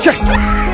去。